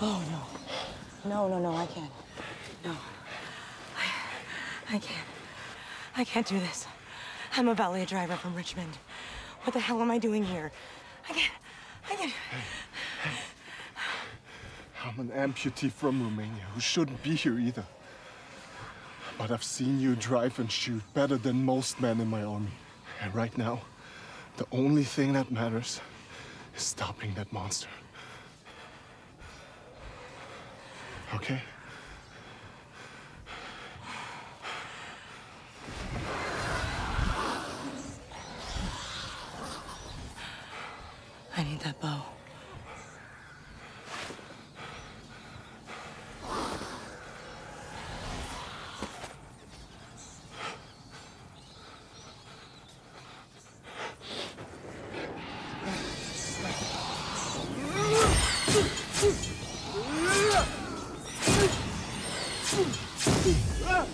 Oh, no. No, no, no, I can't. No. I, I can't. I can't do this. I'm a valet driver from Richmond. What the hell am I doing here? I can't. I can't. I'm an amputee from Romania who shouldn't be here either. But I've seen you drive and shoot better than most men in my army. And right now, the only thing that matters is stopping that monster. Okay? I need that bow. Ah!